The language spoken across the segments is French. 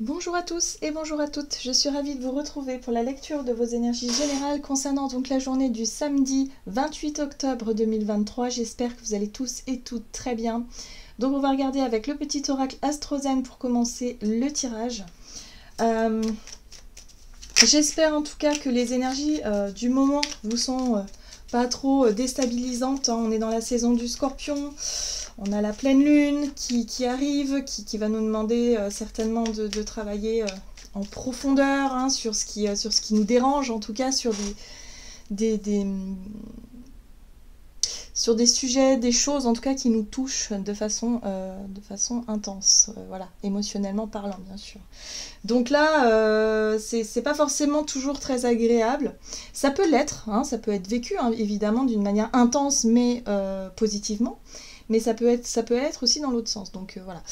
Bonjour à tous et bonjour à toutes, je suis ravie de vous retrouver pour la lecture de vos énergies générales concernant donc la journée du samedi 28 octobre 2023. J'espère que vous allez tous et toutes très bien. Donc on va regarder avec le petit oracle Astrozen pour commencer le tirage. Euh, j'espère en tout cas que les énergies euh, du moment vous sont euh, pas trop déstabilisantes. Hein. On est dans la saison du scorpion. On a la pleine lune qui, arrive, qui, va nous demander euh, certainement de, travailler euh, en profondeur hein, sur, ce qui, euh, sur ce qui nous dérange, en tout cas sur des, des, sur des sujets, des choses en tout cas qui nous touchent de façon, de façon intense, voilà, émotionnellement parlant bien sûr. Donc là, c'est pas forcément toujours très agréable. Ça peut l'être, hein, ça peut être vécu hein, évidemment d'une manière intense mais positivement mais ça peut être, ça peut être aussi dans l'autre sens. Donc euh, voilà.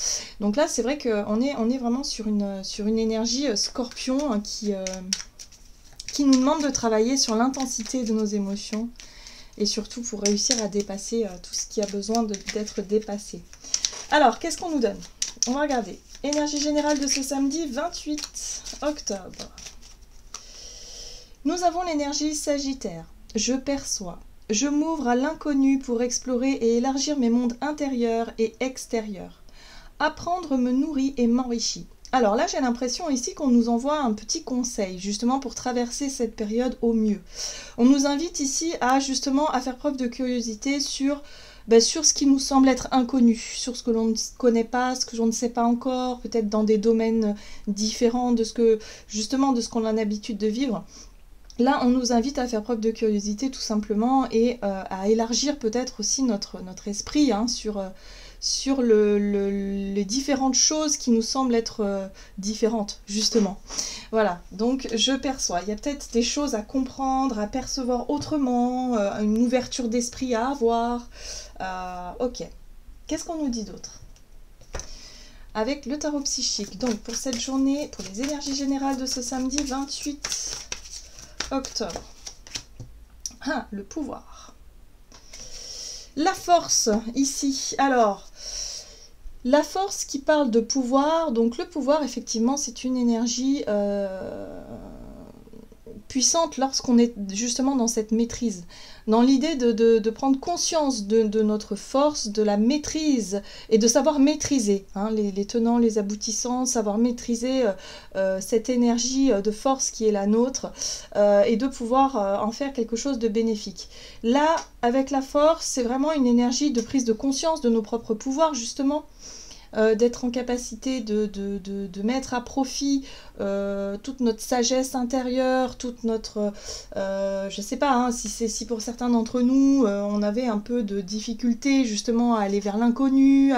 Donc là, c'est vrai qu'on est, on est vraiment sur une, sur une énergie euh, scorpion hein, qui, euh, qui nous demande de travailler sur l'intensité de nos émotions et surtout pour réussir à dépasser tout ce qui a besoin d'être dépassé. Alors, qu'est-ce qu'on nous donne? On va regarder. Énergie générale de ce samedi 28 octobre. Nous avons l'énergie sagittaire. Je perçois, je m'ouvre à l'inconnu pour explorer et élargir mes mondes intérieurs et extérieurs. Apprendre me nourrit et m'enrichit. Alors là, j'ai l'impression ici qu'on nous envoie un petit conseil, justement pour traverser cette période au mieux. On nous invite ici à justement à faire preuve de curiosité sur, ben, sur ce qui nous semble être inconnu, sur ce que l'on ne connaît pas, ce que l'on ne sait pas encore, peut-être dans des domaines différents de ce que justement de ce qu'on a l'habitude de vivre. Là, on nous invite à faire preuve de curiosité tout simplement et euh, à élargir peut-être aussi notre, esprit hein, sur, euh, les différentes choses qui nous semblent être euh, différentes, justement. Voilà, donc je perçois. Il y a peut-être des choses à comprendre, à percevoir autrement, une ouverture d'esprit à avoir. ok. Qu'est-ce qu'on nous dit d'autre? Avec le tarot psychique. Donc pour cette journée, pour les énergies générales de ce samedi 28 octobre. Ah, le pouvoir. La force, ici. Alors, la force qui parle de pouvoir, donc le pouvoir, effectivement, c'est une énergie euh, puissante lorsqu'on est justement dans cette maîtrise, dans l'idée de, prendre conscience de, notre force, de la maîtrise et de savoir maîtriser hein, les, tenants, les aboutissants, savoir maîtriser euh, euh, cette énergie euh, de force qui est la nôtre et de pouvoir en faire quelque chose de bénéfique. Là, avec la force, c'est vraiment une énergie de prise de conscience de nos propres pouvoirs, justement. Euh, d'être en capacité de, de, mettre à profit euh, toute notre sagesse intérieure, toute notre... Euh, je sais pas, hein, si, c'est, si pour certains d'entre nous, on avait un peu de difficulté justement à aller vers l'inconnu,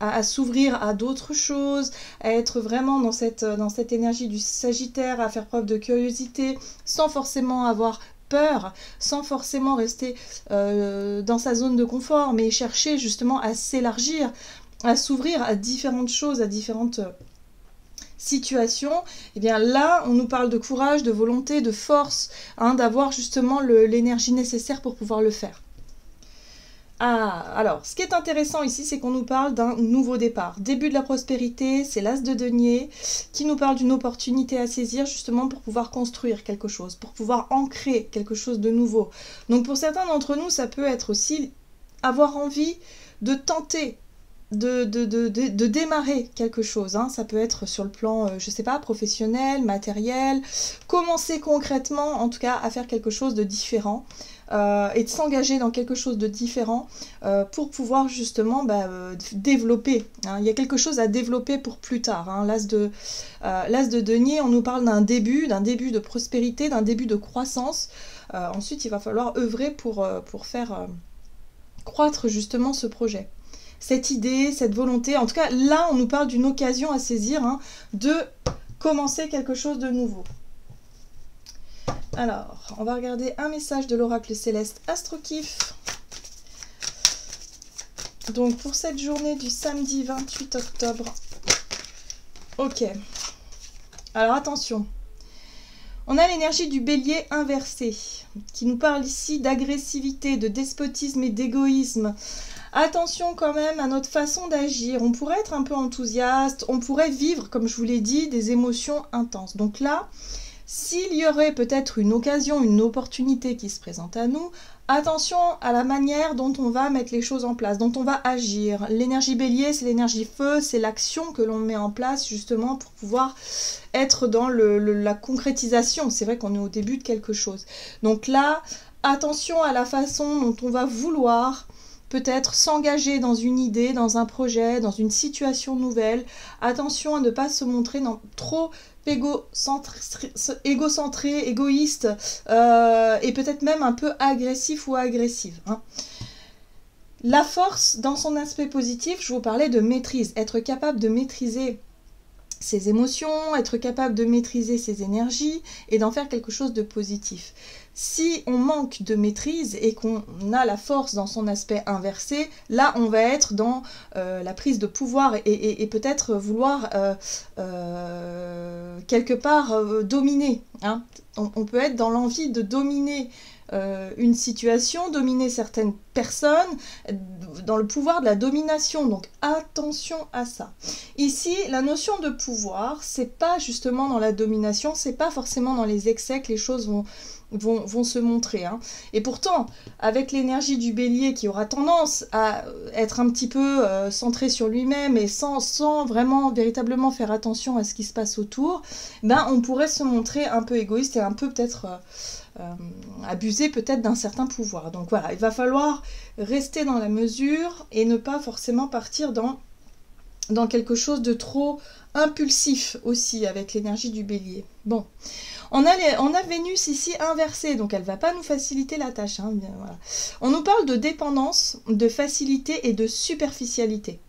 à, s'ouvrir à d'autres choses, à être vraiment dans cette énergie du Sagittaire, à faire preuve de curiosité, sans forcément avoir peur, sans forcément rester dans sa zone de confort, mais chercher justement à s'élargir, à s'ouvrir à différentes choses, à différentes euh, situations, et eh bien là, on nous parle de courage, de volonté, de force, hein, d'avoir justement l'énergie nécessaire pour pouvoir le faire. Ah, alors, ce qui est intéressant ici, c'est qu'on nous parle d'un nouveau départ. Début de la prospérité, c'est l'as de denier qui nous parle d'une opportunité à saisir justement pour pouvoir construire quelque chose, pour pouvoir ancrer quelque chose de nouveau. Donc pour certains d'entre nous, ça peut être aussi avoir envie de tenter de, de, de, de, démarrer quelque chose. Hein. Ça peut être sur le plan, euh, je sais pas, professionnel, matériel. Commencer concrètement, en tout cas, à faire quelque chose de différent. Euh, et de s'engager dans quelque chose de différent euh, pour pouvoir justement bah, développer. Hein. Il y a quelque chose à développer pour plus tard. Hein. L'as de, de denier, on nous parle d'un début, d'un début de prospérité, d'un début de croissance. ensuite, il va falloir œuvrer pour, pour faire croître justement ce projet cette idée, cette volonté. En tout cas, là, on nous parle d'une occasion à saisir hein, de commencer quelque chose de nouveau. Alors, on va regarder un message de l'oracle céleste Astrokif. Donc, pour cette journée du samedi 28 octobre. Ok. Alors, attention. On a l'énergie du bélier inversé, qui nous parle ici d'agressivité, de despotisme et d'égoïsme, Attention quand même à notre façon d'agir. On pourrait être un peu enthousiaste, on pourrait vivre, comme je vous l'ai dit, des émotions intenses. Donc là, s'il y aurait peut-être une occasion, une opportunité qui se présente à nous, attention à la manière dont on va mettre les choses en place, dont on va agir. L'énergie bélier, c'est l'énergie feu, c'est l'action que l'on met en place justement pour pouvoir être dans la concrétisation. C'est vrai qu'on est au début de quelque chose. Donc là, attention à la façon dont on va vouloir peut-être s'engager dans une idée, dans un projet, dans une situation nouvelle. Attention à ne pas se montrer trop égocentré, égoïste euh, et peut-être même un peu agressif ou agressive. Hein. La force, dans son aspect positif, je vous parlais de maîtrise, être capable de maîtriser ses émotions, être capable de maîtriser ses énergies et d'en faire quelque chose de positif. Si on manque de maîtrise et qu'on a la force dans son aspect inversé, là on va être dans euh, la prise de pouvoir et, peut-être vouloir euh, euh, quelque part dominer. Hein. on, peut être dans l'envie de dominer euh, une situation, dominer certaines personnes, dans le pouvoir de la domination. Donc attention à ça. Ici, la notion de pouvoir, c'est pas justement dans la domination, c'est pas forcément dans les excès que les choses vont, se montrer. Hein. Et pourtant, avec l'énergie du bélier qui aura tendance à être un petit peu euh, centré sur lui-même et sans, sans vraiment véritablement faire attention à ce qui se passe autour, ben on pourrait se montrer un peu égoïste et un peu peut-être... Euh, euh, abuser peut-être d'un certain pouvoir. Donc voilà, il va falloir rester dans la mesure et ne pas forcément partir dans, quelque chose de trop impulsif aussi avec l'énergie du bélier. Bon, on a, on Vénus ici inversée, donc elle va pas nous faciliter la tâche. Hein, on nous parle de dépendance, de facilité et de superficialité.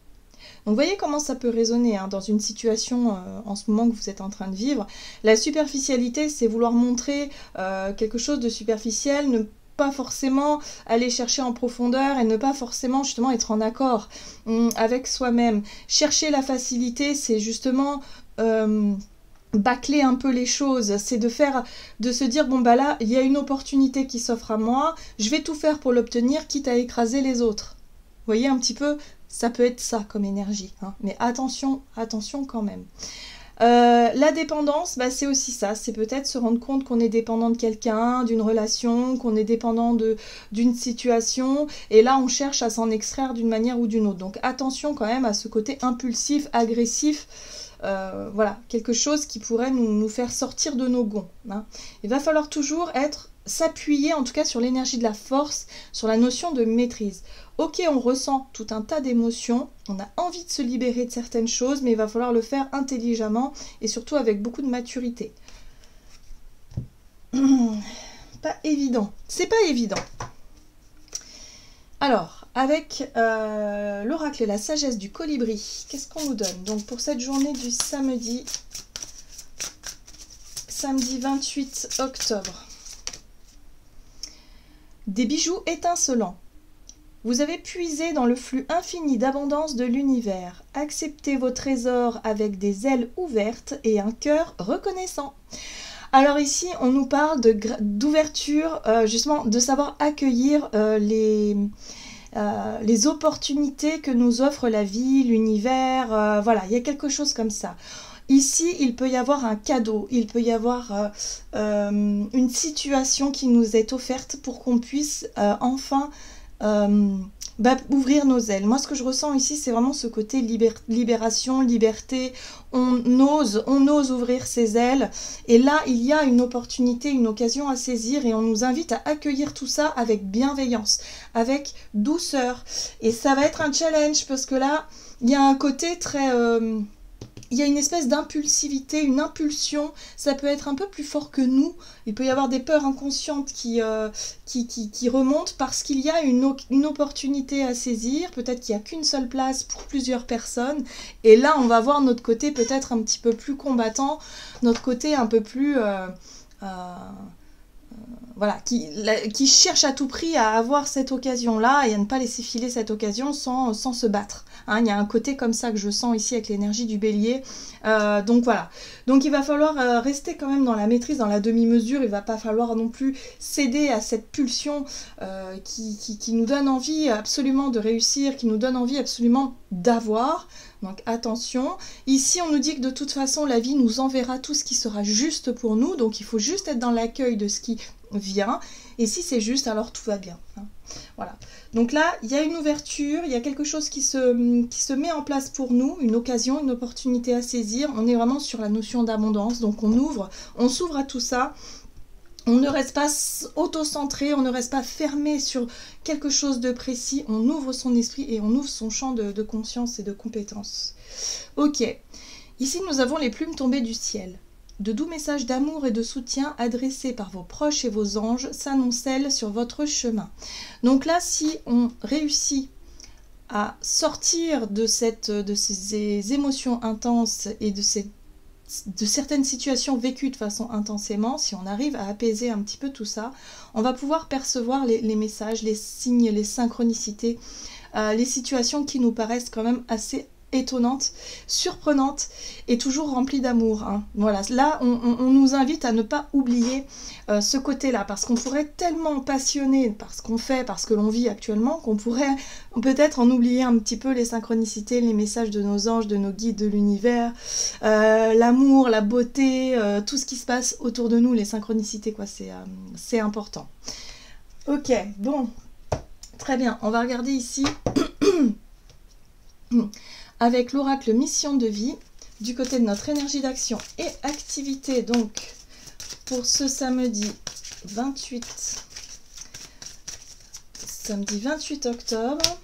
Donc voyez comment ça peut résonner hein, dans une situation euh, en ce moment que vous êtes en train de vivre. La superficialité, c'est vouloir montrer euh, quelque chose de superficiel, ne pas forcément aller chercher en profondeur et ne pas forcément justement être en accord hum, avec soi-même. Chercher la facilité, c'est justement euh, bâcler un peu les choses, c'est de faire, de se dire bon bah là il y a une opportunité qui s'offre à moi, je vais tout faire pour l'obtenir, quitte à écraser les autres. Vous voyez un petit peu ça peut être ça comme énergie. Hein. Mais attention, attention quand même. Euh, la dépendance, bah, c'est aussi ça. C'est peut-être se rendre compte qu'on est dépendant de quelqu'un, d'une relation, qu'on est dépendant d'une situation. Et là, on cherche à s'en extraire d'une manière ou d'une autre. Donc attention quand même à ce côté impulsif, agressif. Euh, voilà, quelque chose qui pourrait nous, faire sortir de nos gonds. Hein. Il va falloir toujours être s'appuyer en tout cas sur l'énergie de la force, sur la notion de maîtrise. Ok, on ressent tout un tas d'émotions, on a envie de se libérer de certaines choses, mais il va falloir le faire intelligemment et surtout avec beaucoup de maturité. pas évident, c'est pas évident. Alors, avec euh, l'oracle et la sagesse du colibri, qu'est-ce qu'on nous donne? Donc pour cette journée du samedi, samedi 28 octobre, des bijoux étincelants vous avez puisé dans le flux infini d'abondance de l'univers. Acceptez vos trésors avec des ailes ouvertes et un cœur reconnaissant. Alors ici, on nous parle d'ouverture, euh, justement, de savoir accueillir euh, euh, les opportunités que nous offre la vie, l'univers. voilà, il y a quelque chose comme ça. Ici, il peut y avoir un cadeau, il peut y avoir une situation qui nous est offerte pour qu'on puisse enfin euh, bah, ouvrir nos ailes. Moi, ce que je ressens ici, c'est vraiment ce côté libération, liberté. On ose, on ose ouvrir ses ailes. Et là, il y a une opportunité, une occasion à saisir et on nous invite à accueillir tout ça avec bienveillance, avec douceur. Et ça va être un challenge parce que là, il y a un côté très... Il y a une espèce d'impulsivité, une impulsion. Ça peut être un peu plus fort que nous. Il peut y avoir des peurs inconscientes qui, euh, qui, qui, remontent parce qu'il y a une, une, opportunité à saisir. Peut-être qu'il n'y a qu'une seule place pour plusieurs personnes. Et là, on va voir notre côté peut-être un petit peu plus combattant, notre côté un peu plus... Euh, euh, voilà, qui, qui, cherche à tout prix à avoir cette occasion-là et à ne pas laisser filer cette occasion sans, sans se battre. Hein, il y a un côté comme ça que je sens ici avec l'énergie du bélier. Euh, donc voilà. Donc il va falloir euh, rester quand même dans la maîtrise, dans la demi-mesure. Il va pas falloir non plus céder à cette pulsion euh, qui, qui, nous donne envie absolument de réussir, qui nous donne envie absolument d'avoir. Donc attention. Ici, on nous dit que de toute façon, la vie nous enverra tout ce qui sera juste pour nous. Donc il faut juste être dans l'accueil de ce qui vient. Et si c'est juste, alors tout va bien. Hein. Voilà. Donc là, il y a une ouverture, il y a quelque chose qui se, met en place pour nous, une occasion, une opportunité à saisir. On est vraiment sur la notion d'abondance. Donc on ouvre, on s'ouvre à tout ça. On ne reste pas auto-centré, on ne reste pas fermé sur quelque chose de précis, on ouvre son esprit et on ouvre son champ de, de conscience et de compétences. Ok, ici nous avons les plumes tombées du ciel. De doux messages d'amour et de soutien adressés par vos proches et vos anges s'annoncent sur votre chemin. Donc là, si on réussit à sortir de, cette, de ces émotions intenses et de, de certaines situations vécues de façon intensément, si on arrive à apaiser un petit peu tout ça, on va pouvoir percevoir les, messages, les signes, les synchronicités, euh, les situations qui nous paraissent quand même assez étonnante, surprenante et toujours remplie d'amour. Hein. Voilà, là on, nous invite à ne pas oublier euh, ce côté-là parce qu'on pourrait tellement passionné par ce qu'on fait, par ce que l'on vit actuellement, qu'on pourrait peut-être en oublier un petit peu les synchronicités, les messages de nos anges, de nos guides de l'univers, euh, l'amour, la beauté, euh, tout ce qui se passe autour de nous, les synchronicités, quoi, c'est important. Ok, bon, très bien, on va regarder ici. avec l'oracle mission de vie du côté de notre énergie d'action et activité. Donc pour ce samedi 28 samedi 28 octobre.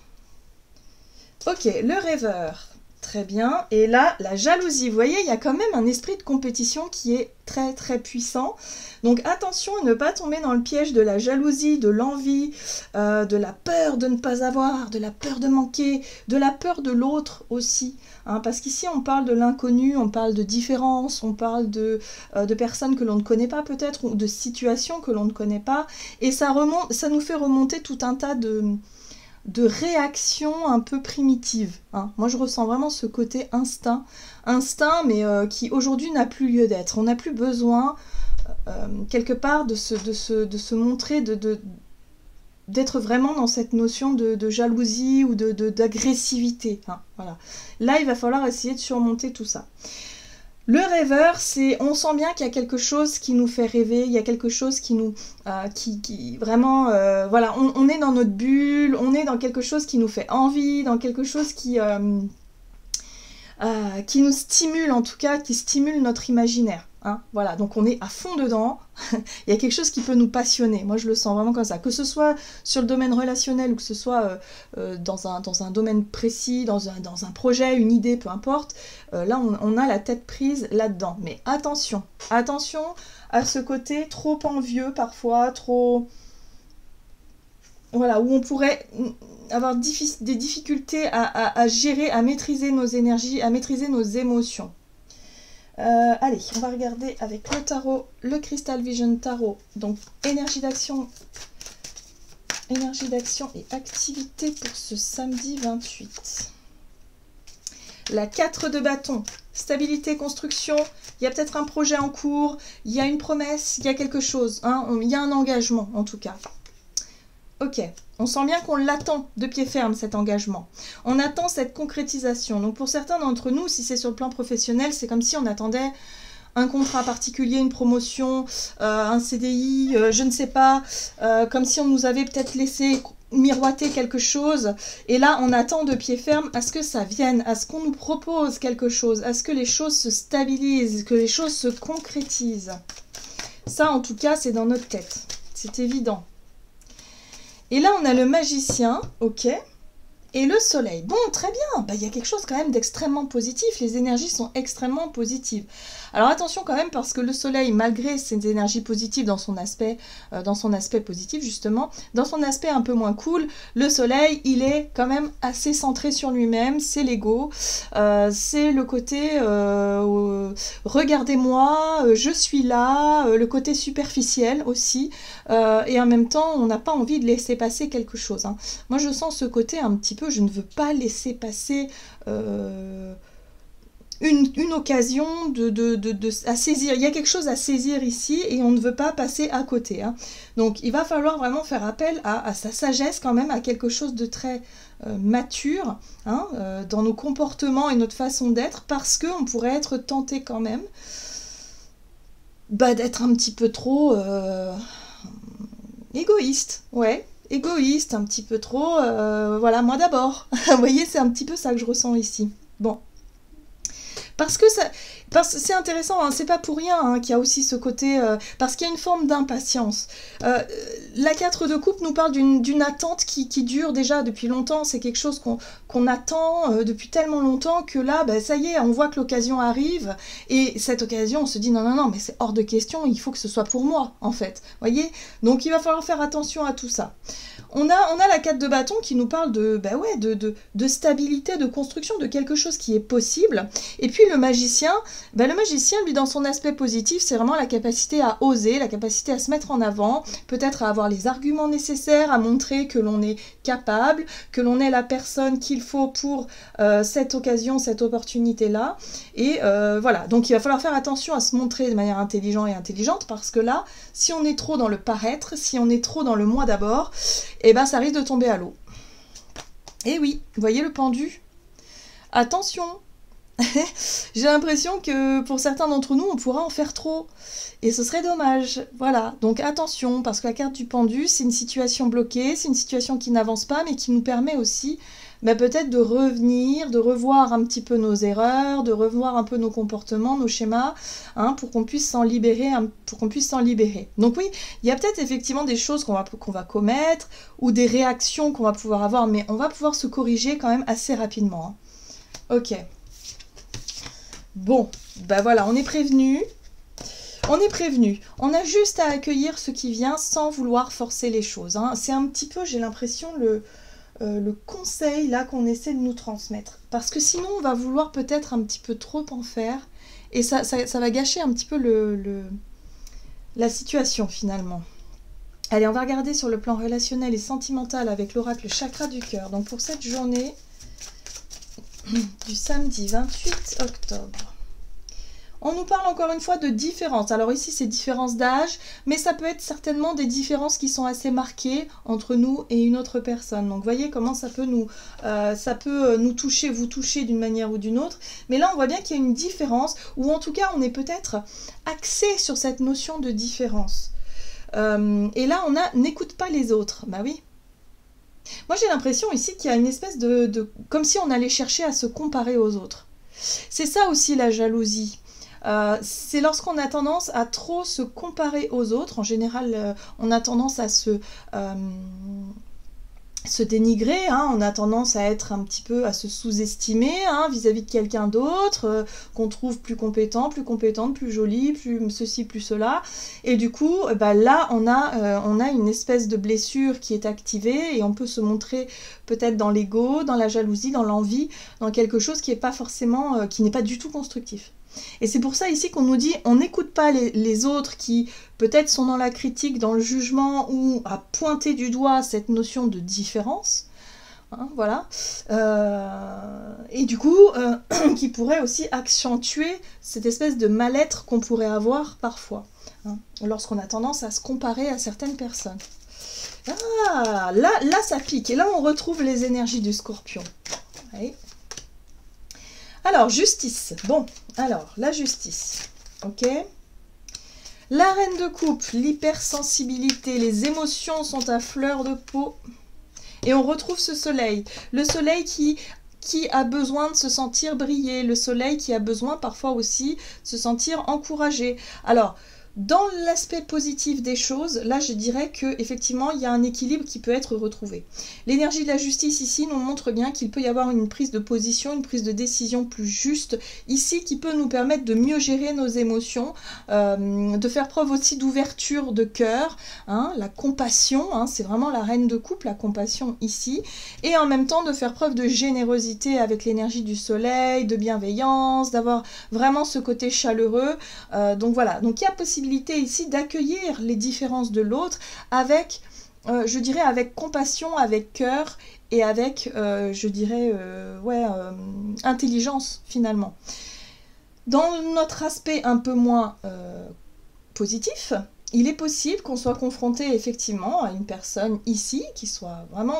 Ok le rêveur très bien et là la jalousie vous voyez il y a quand même un esprit de compétition qui est très très puissant donc attention à ne pas tomber dans le piège de la jalousie, de l'envie, euh, de la peur de ne pas avoir, de la peur de manquer, de la peur de l'autre aussi. Hein, parce qu'ici on parle de l'inconnu, on parle de différence, on parle de, euh, de personnes que l'on ne connaît pas peut-être, ou de situations que l'on ne connaît pas. Et ça nous fait remonter tout un tas de de réactions un peu primitives. Hein. Moi, je ressens vraiment ce côté instinct, instinct, mais euh, qui aujourd'hui n'a plus lieu d'être. On n'a plus besoin euh, quelque part de se, de de se montrer, de, d'être vraiment dans cette notion de, jalousie ou de, d'agressivité. Hein, voilà. Là, il va falloir essayer de surmonter tout ça. Le rêveur, c'est, on sent bien qu'il y a quelque chose qui nous fait rêver, il y a quelque chose qui nous, euh, qui, vraiment, euh, voilà, on, est dans notre bulle, on est dans quelque chose qui nous fait envie, dans quelque chose qui, qui nous stimule en tout cas, qui stimule notre imaginaire. Hein, voilà, donc on est à fond dedans. Il y a quelque chose qui peut nous passionner. Moi, je le sens vraiment comme ça. Que ce soit sur le domaine relationnel ou que ce soit euh, euh, dans, un, domaine précis, dans un, projet, une idée, peu importe, euh, là, on, a la tête prise là-dedans. Mais attention, attention à ce côté trop envieux parfois, trop... Voilà, où on pourrait avoir des difficultés à gérer, à maîtriser nos énergies, à maîtriser nos émotions. Euh, allez, on va regarder avec le tarot, le Crystal Vision Tarot. Donc, énergie d'action, énergie d'action et activité pour ce samedi 28. La 4 de bâton, stabilité, construction, il y a peut-être un projet en cours, il y a une promesse, il y a quelque chose, hein, il y a un engagement en tout cas. Ok, on sent bien qu'on l'attend de pied ferme, cet engagement. On attend cette concrétisation. Donc pour certains d'entre nous, si c'est sur le plan professionnel, c'est comme si on attendait un contrat particulier, une promotion, euh, un CDI, euh, je ne sais pas, euh, comme si on nous avait peut-être laissé miroiter quelque chose. Et là, on attend de pied ferme à ce que ça vienne, à ce qu'on nous propose quelque chose, à ce que les choses se stabilisent, que les choses se concrétisent. Ça, en tout cas, c'est dans notre tête. C'est évident. Et là, on a le magicien, ok, et le soleil. Bon, très bien, bah, il y a quelque chose quand même d'extrêmement positif, les énergies sont extrêmement positives. Alors attention quand même parce que le soleil, malgré ses énergies positives dans son aspect, euh, dans son aspect positif justement, dans son aspect un peu moins cool, le soleil, il est quand même assez centré sur lui-même, c'est l'ego, euh, c'est le côté... Euh, regardez-moi, je suis là, le côté superficiel aussi, et en même temps, on n'a pas envie de laisser passer quelque chose. Hein. Moi, je sens ce côté un petit peu, je ne veux pas laisser passer une, occasion de, à saisir. Il y a quelque chose à saisir ici et on ne veut pas passer à côté. Hein. Donc il va falloir vraiment faire appel à, sa sagesse quand même, à quelque chose de très euh, mature hein, euh, dans nos comportements et notre façon d'être parce qu'on pourrait être tenté quand même bah, d'être un petit peu trop euh, égoïste. Ouais, égoïste, un petit peu trop... voilà, moi d'abord. Vous voyez, c'est un petit peu ça que je ressens ici. Bon. Parce que ça, c'est intéressant, hein, c'est pas pour rien hein, qu'il y a aussi ce côté, euh, parce qu'il y a une forme d'impatience. Euh, la 4 de coupe nous parle d'une attente qui, dure déjà depuis longtemps, c'est quelque chose qu'on attend euh, depuis tellement longtemps que là, ben, ça y est, on voit que l'occasion arrive, et cette occasion, on se dit non, non, non, mais c'est hors de question, il faut que ce soit pour moi, en fait. voyez? Donc il va falloir faire attention à tout ça. On a, la 4 de bâton qui nous parle de, bah ouais, de, de, stabilité, de construction, de quelque chose qui est possible. Et puis le magicien, bah le magicien, lui, dans son aspect positif, c'est vraiment la capacité à oser, la capacité à se mettre en avant, peut-être à avoir les arguments nécessaires, à montrer que l'on est capable, que l'on est la personne qu'il faut pour euh, cette occasion, cette opportunité-là. Et euh, voilà, donc il va falloir faire attention à se montrer de manière intelligente et intelligente, parce que là, si on est trop dans le paraître, si on est trop dans le moi d'abord, eh ben ça risque de tomber à l'eau. Et oui, voyez le pendu? Attention J'ai l'impression que pour certains d'entre nous, on pourra en faire trop. Et ce serait dommage. Voilà. Donc attention, parce que la carte du pendu, c'est une situation bloquée, c'est une situation qui n'avance pas, mais qui nous permet aussi peut-être de revenir, de revoir un petit peu nos erreurs, de revoir un peu nos comportements, nos schémas, hein, pour qu'on puisse s'en libérer, pour qu'on puisse s'en libérer. Donc oui, il y a peut-être effectivement des choses qu'on va, qu'on va commettre ou des réactions qu'on va pouvoir avoir, mais on va pouvoir se corriger quand même assez rapidement. Hein. Ok. Bon, bah voilà, on est prévenu. On est prévenu. On a juste à accueillir ce qui vient sans vouloir forcer les choses. Hein. C'est un petit peu, j'ai l'impression, le, euh, le conseil là qu'on essaie de nous transmettre. Parce que sinon on va vouloir peut-être un petit peu trop en faire et ça, ça, va gâcher un petit peu le, la situation finalement. Allez, on va regarder sur le plan relationnel et sentimental avec l'oracle chakra du cœur. Donc pour cette journée du samedi 28 octobre. On nous parle encore une fois de différences. Alors ici, c'est différence d'âge, mais ça peut être certainement des différences qui sont assez marquées entre nous et une autre personne. Donc voyez comment ça peut nous, euh, ça peut euh, nous toucher, vous toucher d'une manière ou d'une autre. Mais là, on voit bien qu'il y a une différence, ou en tout cas, on est peut-être axé sur cette notion de différence. Euh, et là, on a n'écoute pas les autres. Bah oui, moi, j'ai l'impression ici qu'il y a une espèce de, de, comme si on allait chercher à se comparer aux autres. C'est ça aussi la jalousie. Euh, c'est lorsqu'on a tendance à trop se comparer aux autres. En général, euh, on a tendance à se, euh, se dénigrer, hein. on a tendance à être un petit peu à se sous-estimer hein, vis-à-vis de quelqu'un d'autre, qu'on trouve plus compétent, plus compétente, plus jolie, plus ceci, plus cela. Et du coup, bah, là, on a, on a une espèce de blessure qui est activée et on peut se montrer peut-être dans l'ego, dans la jalousie, dans l'envie, dans quelque chose qui n'est pas forcément, qui n'est pas du tout constructif. Et c'est pour ça ici qu'on nous dit on n'écoute pas les, autres qui peut-être sont dans la critique, dans le jugement ou à pointer du doigt cette notion de différence. Hein, voilà. Euh, et du coup, euh, qui pourrait aussi accentuer cette espèce de mal-être qu'on pourrait avoir parfois, hein, lorsqu'on a tendance à se comparer à certaines personnes. Ah, là, là, ça pique. Et là, on retrouve les énergies du scorpion. Alors, justice. Bon, alors, la justice. Ok La reine de coupe, l'hypersensibilité, les émotions sont à fleur de peau. Et on retrouve ce soleil. Le soleil qui qui a besoin de se sentir briller, le soleil qui a besoin parfois aussi de se sentir encouragé. Alors, Dans l'aspect positif des choses, là je dirais que effectivement il y a un équilibre qui peut être retrouvé. L'énergie de la justice ici nous montre bien qu'il peut y avoir une prise de position, une prise de décision plus juste ici qui peut nous permettre de mieux gérer nos émotions, euh, de faire preuve aussi d'ouverture de cœur, hein, la compassion, hein, c'est vraiment la reine de coupe, la compassion ici, et en même temps de faire preuve de générosité avec l'énergie du soleil, de bienveillance, d'avoir vraiment ce côté chaleureux. Euh, donc voilà, donc il y a possibilité ici d'accueillir les différences de l'autre avec, euh, je dirais, avec compassion, avec cœur et avec, euh, je dirais, euh, ouais, intelligence finalement. Dans notre aspect un peu moins positif, il est possible qu'on soit confronté effectivement à une personne ici qui soit vraiment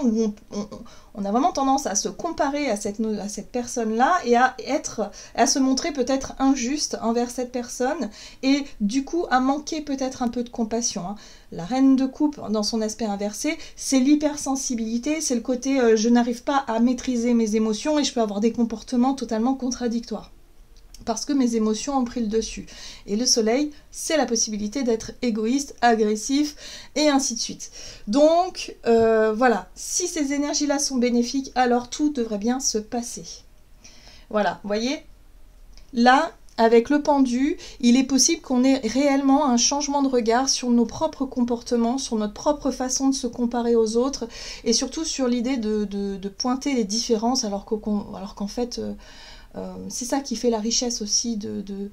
on, a vraiment tendance à se comparer à cette, à cette personne-là et à être à se montrer peut-être injuste envers cette personne et du coup à manquer peut-être un peu de compassion. Hein. La reine de coupe dans son aspect inversé, c'est l'hypersensibilité, c'est le côté euh, je n'arrive pas à maîtriser mes émotions et je peux avoir des comportements totalement contradictoires parce que mes émotions ont pris le dessus. Et le soleil, c'est la possibilité d'être égoïste, agressif, et ainsi de suite. Donc, euh, voilà, si ces énergies-là sont bénéfiques, alors tout devrait bien se passer. Voilà, vous voyez? Là, avec le pendu, il est possible qu'on ait réellement un changement de regard sur nos propres comportements, sur notre propre façon de se comparer aux autres, et surtout sur l'idée de, pointer les différences, alors qu'en fait... Euh, c'est ça qui fait la richesse aussi euh,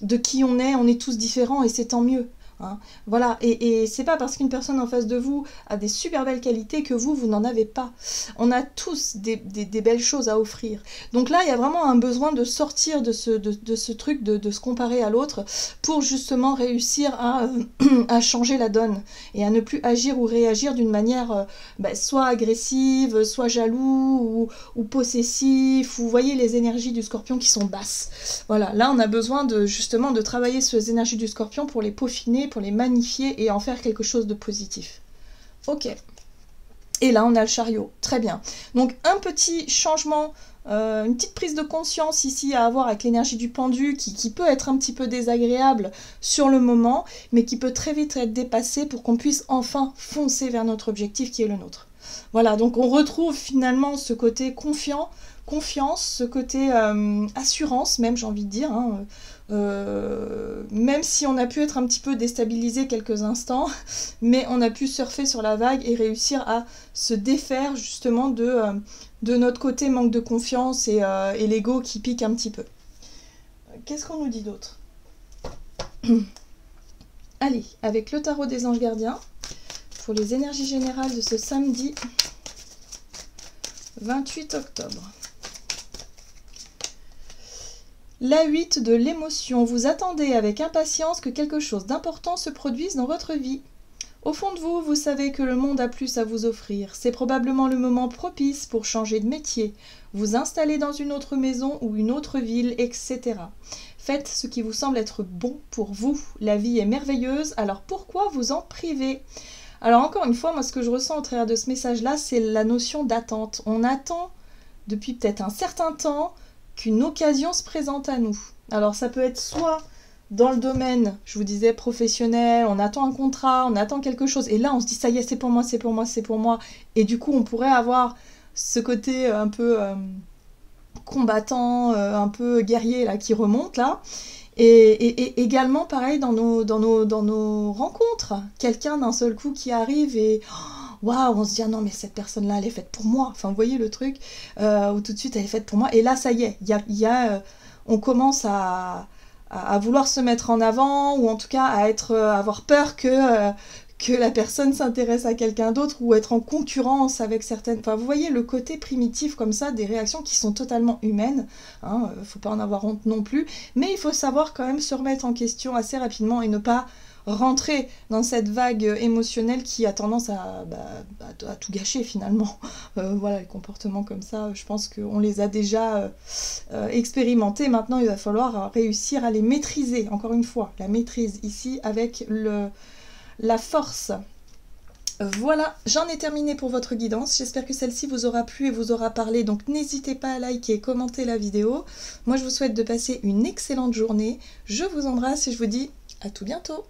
de qui on est. On est tous différents et c'est tant mieux. Hein. Voilà, et, c'est pas parce qu'une personne en face de vous a des super belles qualités que vous, vous n'en avez pas. On a tous des, belles choses à offrir. Donc là, il y a vraiment un besoin de sortir de ce, truc de, se comparer à l'autre pour justement réussir à, à, changer la donne et à ne plus agir ou réagir d'une manière euh, bah, soit agressive, soit jaloux ou, ou possessif. Vous voyez les énergies du scorpion qui sont basses. Voilà, là, on a besoin de justement de travailler ces énergies du scorpion pour les peaufiner pour les magnifier et en faire quelque chose de positif. Ok. Et là, on a le chariot. Très bien. Donc, un petit changement, euh, une petite prise de conscience ici à avoir avec l'énergie du pendu qui, peut être un petit peu désagréable sur le moment, mais qui peut très vite être dépassé pour qu'on puisse enfin foncer vers notre objectif qui est le nôtre. Voilà, donc on retrouve finalement ce côté confiant, confiance, ce côté euh, assurance même, j'ai envie de dire. Hein, même si on a pu être un petit peu déstabilisé quelques instants, mais on a pu surfer sur la vague et réussir à se défaire justement de, euh, notre côté manque de confiance et, et l'ego qui pique un petit peu. Qu'est-ce qu'on nous dit d'autre? Allez, avec le tarot des anges gardiens, pour les énergies générales de ce samedi 28 octobre. La 8 de l'émotion. Vous attendez avec impatience que quelque chose d'important se produise dans votre vie. Au fond de vous, vous savez que le monde a plus à vous offrir. C'est probablement le moment propice pour changer de métier, vous installer dans une autre maison ou une autre ville, etc. Faites ce qui vous semble être bon pour vous. La vie est merveilleuse, alors pourquoi vous en priver? Alors encore une fois, moi ce que je ressens au travers de ce message-là, c'est la notion d'attente. On attend depuis peut-être un certain temps qu'une occasion se présente à nous. Alors ça peut être soit dans le domaine, je vous disais, professionnel, on attend un contrat, on attend quelque chose, et là on se dit ça y est, c'est pour moi, c'est pour moi, c'est pour moi, et du coup on pourrait avoir ce côté euh, un peu euh, combattant, euh, un peu guerrier qui remonte là. Et, également pareil dans nos, rencontres, quelqu'un d'un seul coup qui arrive et waouh, on se dit ah non mais cette personne-là elle est faite pour moi. Enfin vous voyez le truc euh, où tout de suite elle est faite pour moi. Et là ça y est, il y a, euh, on commence à, vouloir se mettre en avant ou en tout cas à être, euh, avoir peur que que la personne s'intéresse à quelqu'un d'autre ou être en concurrence avec certaines. Enfin, vous voyez le côté primitif comme ça des réactions qui sont totalement humaines. Hein, faut pas en avoir honte non plus, mais il faut savoir quand même se remettre en question assez rapidement et ne pas rentrer dans cette vague émotionnelle qui a tendance à, bah, tout gâcher finalement. Euh, voilà, les comportements comme ça, je pense qu'on les a déjà euh, euh, expérimentés. Maintenant, il va falloir réussir à les maîtriser. Encore une fois, la maîtrise ici avec la force Voilà, j'en ai terminé pour votre guidance. J'espère que celle-ci vous aura plu et vous aura parlé. Donc n'hésitez pas à liker et commenter la vidéo. Moi, je vous souhaite de passer une excellente journée. Je vous embrasse et je vous dis à tout bientôt.